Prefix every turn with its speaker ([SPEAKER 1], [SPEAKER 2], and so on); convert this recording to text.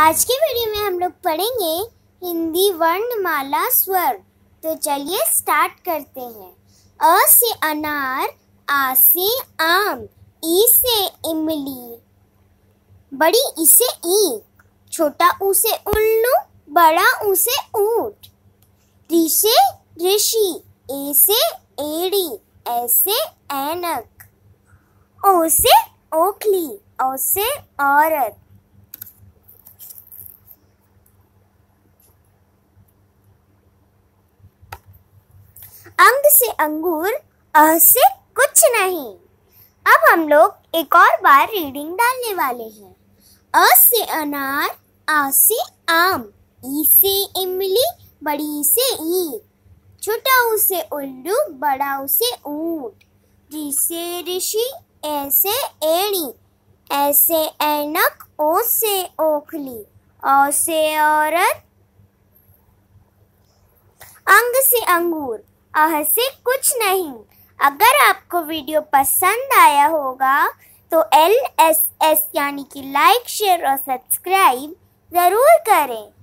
[SPEAKER 1] आज के वीडियो में हम लोग पढ़ेंगे हिंदी वर्णमाला स्वर। तो चलिए स्टार्ट करते हैं। अ से अनार, आ से आम, ई से इमली। बड़ी ई से ईक, छोटा ऊ से उल्लू, बड़ा ऊ से ऊँट। ऋ से ऋषि, ए से एड़ी ऐसे ऐनक। ओ से ओखली, औ से औरत। अंग से अंगूर अह से कुछ नहीं। अब हम लोग एक और बार रीडिंग डालने वाले हैं। अ से अनार, आ से आम, ई से इमली, बड़ी से ई छोटा ऊ से उल्लू बड़ा ऊ से ऊँट ऋ से ऋषि ऐसे एड़ी ऐसे ऐनक, ओ से ओखली औ से औरत, अंग से अंगूर। आह से कुछ नहीं। अगर आपको वीडियो पसंद आया होगा तो एल एस एस यानी कि लाइक शेयर और सब्सक्राइब ज़रूर करें।